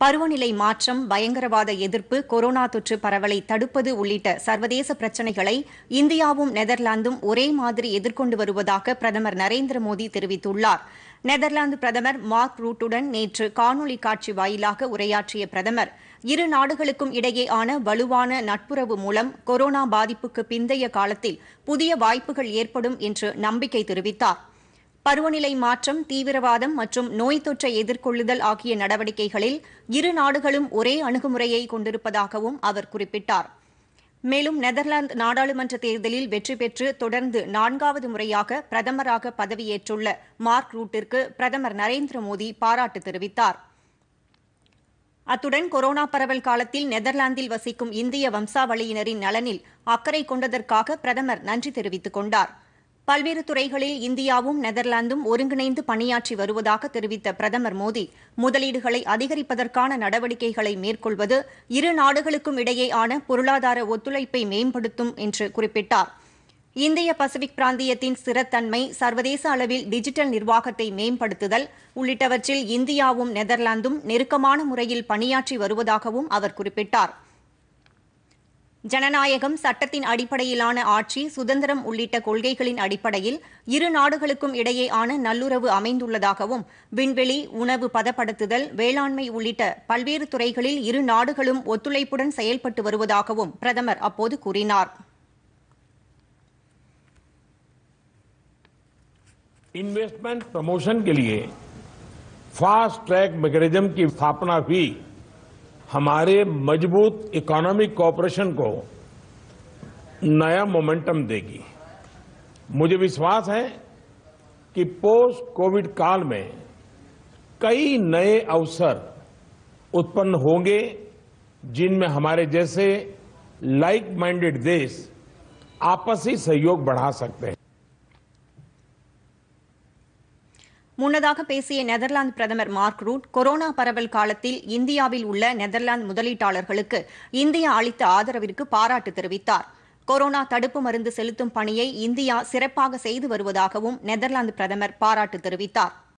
பருவநிலை மாற்றம் பயங்கரவாத எதிர்ப்பு கொரோனா தொற்று பரவலை தடுப்பது உள்ளிட்ட சர்வதேச பிரச்சினைகளை இந்தியாவும் நெதர்லாந்தும் ஒரே மாதிரி எதிர்கொண்டு வருவதாக பிரதமர் நரேந்திர மோடி தெரிவித்துள்ளார். நெதர்லாந்து பிரதமர் மார்க் ரூட்டுடன் நேற்று காணொலி காட்சி வாயிலாக உரையாற்றிய பிரதமர் இரு நாடுகளுக்கும் இடையேயான வலுவான நட்புறவு மூலம் கொரோனா பாதிப்புக்கு பிந்தைய காலத்தில் புதிய வாய்ப்புகள் ஏற்படும் என்று நம்பிக்கை தெரிவித்தார். பருவநிலை மாற்றம் தீவிரவாதம் மற்றும் நோய் தொற்றை எதிர்கொள்ளுதல் ஆகிய நடவடிக்கைகளில் இரு நாடுகளும் ஒரே அணுகுமுறையை கொண்டிருப்பதாகவும் அவர் குறிப்பிட்டார். மேலும் நெதர்லாந்து நாடாளுமன்ற தேர்தலில் வெற்றி பெற்று தொடர்ந்து நான்காவது முறையாக பிரதமராக பதவியேற்றுள்ள மார்க் ரூட்டிற்கு பிரதமர் நரேந்திர மோடி பாராட்டு தெரிவித்தார். அத்துடன் கொரோனா பரவல் காலத்தில் நெதர்லாந்தில் வசிக்கும் இந்திய வம்சாவளியினரின் நலனில் அக்கறை கொண்டதற்காக பிரதமர் நன்றி தெரிவித்துக் கொண்டார். பல்வேறு துறைகளில் இந்தியாவும் நெதர்லாந்தும் ஒருங்கிணைந்து பணியாற்றி வருவதாக தெரிவித்த பிரதமர் மோடி முதலீடுகளை அதிகரிப்பதற்கான நடவடிக்கைகளை மேற்கொள்வது இரு நாடுகளுக்கும் இடையேயான பொருளாதார ஒத்துழைப்பை மேம்படுத்தும் என்று குறிப்பிட்டார். இந்திய பசிபிக் பிராந்தியத்தின் ஸ்திரத்தன்மை சர்வதேச அளவில் டிஜிட்டல் நிர்வாகத்தை மேம்படுத்துதல் உள்ளிட்டவற்றில் இந்தியாவும் நெதர்லாந்தும் நெருக்கமான முறையில் பணியாற்றி வருவதாகவும் அவர் குறிப்பிட்டார். ஜனநாயகம் சட்டத்தின் அடிப்படையிலான ஆட்சி சுதந்திரம் உள்ளிட்ட கொள்கைகளின் அடிப்படையில் இரு நாடுகளுக்கும் இடையேயான நல்லுறவு அமைந்துள்ளதாகவும் விண்வெளி உணவு பதப்படுத்துதல் வேளாண்மை உள்ளிட்ட பல்வேறு துறைகளில் இரு நாடுகளும் ஒத்துழைப்புடன் செயல்பட்டு வருவதாகவும் பிரதமர் அப்போது கூறினார் इन्वेस्टमेंट प्रमोशन के लिए फास्ट ट्रैक मैकेनिज्म की स्थापना भी हमारे मज़बूत इकोनॉमिक कॉपरेशन को नया मोमेंटम देगी। मुझे विश्वास है कि पोस्ट कोविड काल में कई नए अवसर उत्पन्न होंगे, जिनमें हमारे जैसे लाइक माइंडेड देश आपसी सहयोग बढ़ा सकते हैं। முன்னதாக பேசிய நெதர்லாந்து பிரதமர் மார்க் ரூட் கொரோனா பரவல் காலத்தில் இந்தியாவில் உள்ள நெதர்லாந்து முதலீட்டாளர்களுக்கு இந்தியா அளித்த ஆதரவிற்கு பாராட்டு தெரிவித்தார். கொரோனா தடுப்பு மருந்து செலுத்தும் பணியை இந்தியா சிறப்பாக செய்து வருவதாகவும் நெதர்லாந்து பிரதமர் பாராட்டு தெரிவித்தார்.